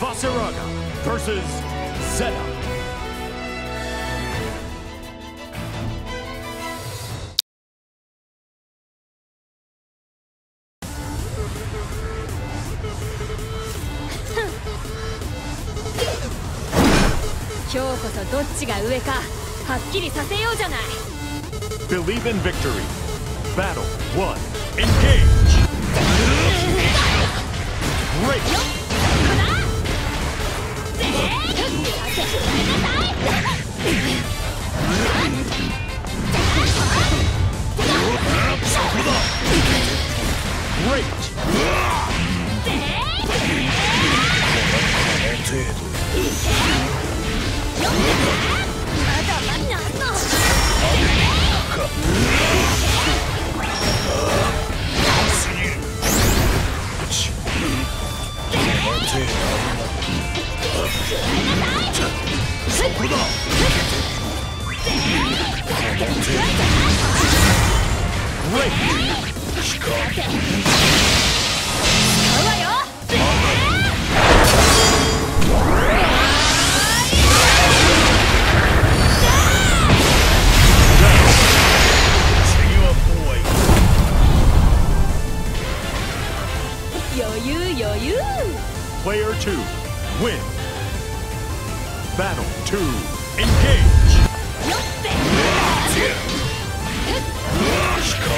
Vaseraga versus Zeta. 今日こそどっちが上かはっきりさせようじゃない Believe in victory. Battle 1. Engage! Great! Great! Player 2. Win. Battle 2. Engage! よっ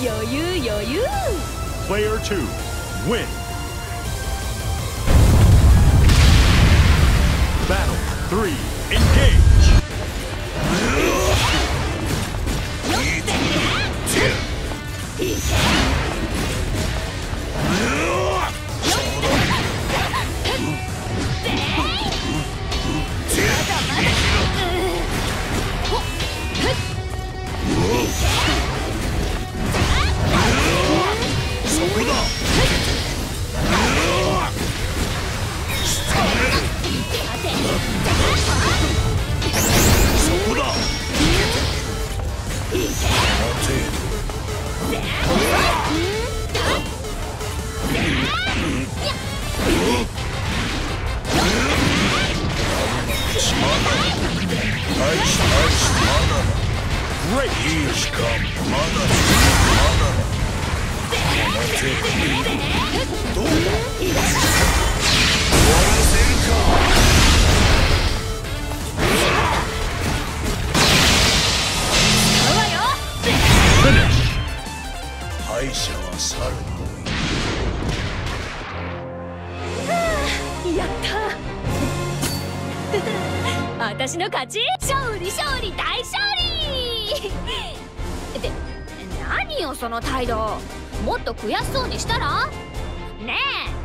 余裕余裕 Player 2. Win. Battle 3. Engage! そ Great! Years come, mother, mother. 私の勝ち勝利勝利大勝利って何よその態度もっと悔しそうにしたら？ねえ。